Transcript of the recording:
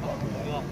好来